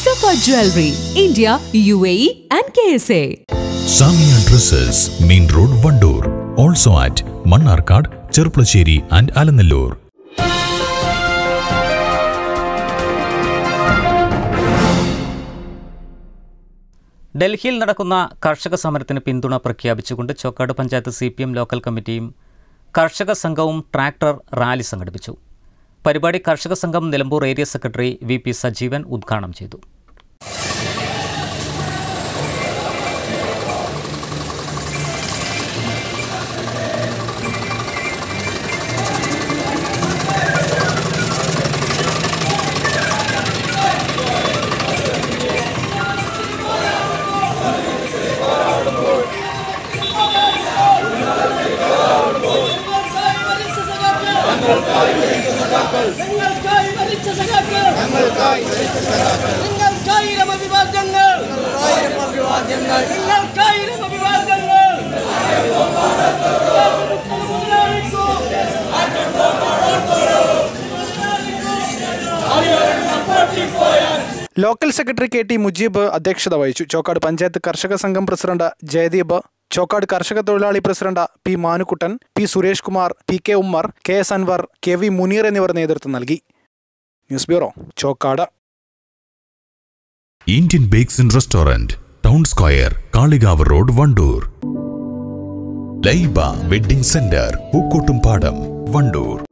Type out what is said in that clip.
Safa Jewelry, and K S A Samiya dresses main road Wandoor also at Mannarkkad Cherpulassery and Alanallur ഡൽഹിയിൽ നടക്കുന്ന കർഷക സമരത്തിന് പിന്തുണ പ്രഖ്യാപിച്ചുകൊണ്ട് Chokkad panchayat C P M local കമ്മിറ്റിയും കർഷക സംഘവും ട്രാക്ടർ റാലി സംഘടിപ്പിച്ചു. പരിപാടി കർഷക സംഘം Nilambur area secretary V P Sajeevan ഉദ്ഘാടനം ചെയ്തു local secretary K T Mujeeb അധ്യക്ഷത വഹിച്ചു. ചോക്കാട് പഞ്ചായത്ത് കർഷക സംഘം പ്രസിഡന്റ് ജയദീപ് ചോക്കാട് കർഷക തൊഴിലാളി president P Manukuttan P Suresh Kumar P K Ummer K S Anwar K V Muneer എന്നിവർ നേതൃത്വം നൽകി. News bureau Chokkad. Indian bakes and restaurant town square Kalikavu road Wandoor. Laiba wedding centre Pookkottumpadam Wandoor.